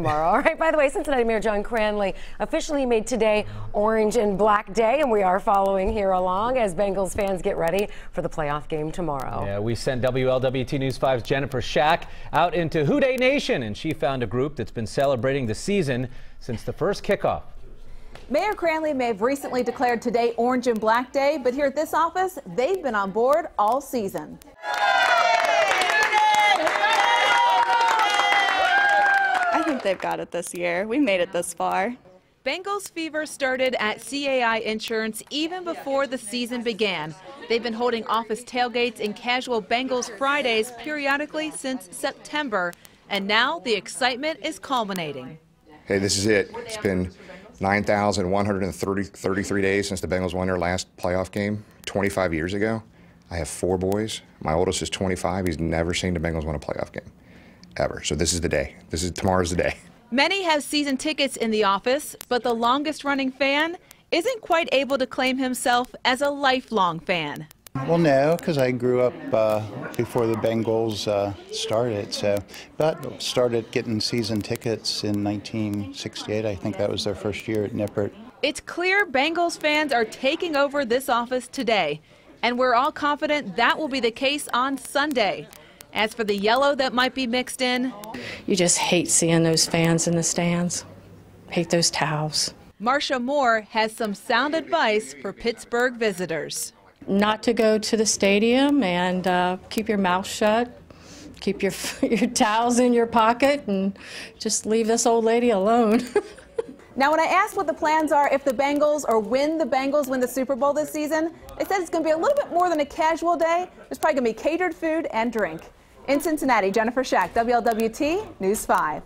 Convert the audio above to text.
tomorrow. All right, by the way, Cincinnati Mayor John Cranley officially made today Orange and Black Day, and we are following here along as Bengals fans get ready for the playoff game tomorrow. Yeah, we sent WLWT News 5's Jennifer Schack out into Who Dey Nation, and she found a group that's been celebrating the season since the first kickoff. Mayor Cranley may have recently declared today Orange and Black Day, but here at this office, they've been on board all season. Think they've got it this year. We made it this far. Bengals fever started at CAI Insurance even before the season began. They've been holding office tailgates and casual Bengals Fridays periodically since September, and now the excitement is culminating. Hey, this is it. It's been 9,133 days since the Bengals won their last playoff game 25 years ago. I have four boys. My oldest is 25. He's never seen the Bengals win a playoff game, ever. So this is the day. This is tomorrow's the day. Many have season tickets in the office, but the longest running fan isn't quite able to claim himself as a lifelong fan. Well, no, because I grew up uh, before the Bengals uh, started. So, but started getting season tickets in 1968. I think that was their first year at Nippert. It's clear Bengals fans are taking over this office today, and we're all confident that will be the case on Sunday. As for the yellow that might be mixed in, you just hate seeing those fans in the stands. Hate those towels. Marsha Moore has some sound advice for Pittsburgh visitors. Not to go to the stadium and uh, keep your mouth shut, keep your, your towels in your pocket, and just leave this old lady alone. now, when I asked what the plans are if the Bengals or when the Bengals win the Super Bowl this season, they said it's going to be a little bit more than a casual day. There's probably going to be catered food and drink. In Cincinnati, Jennifer Schack, WLWT News 5.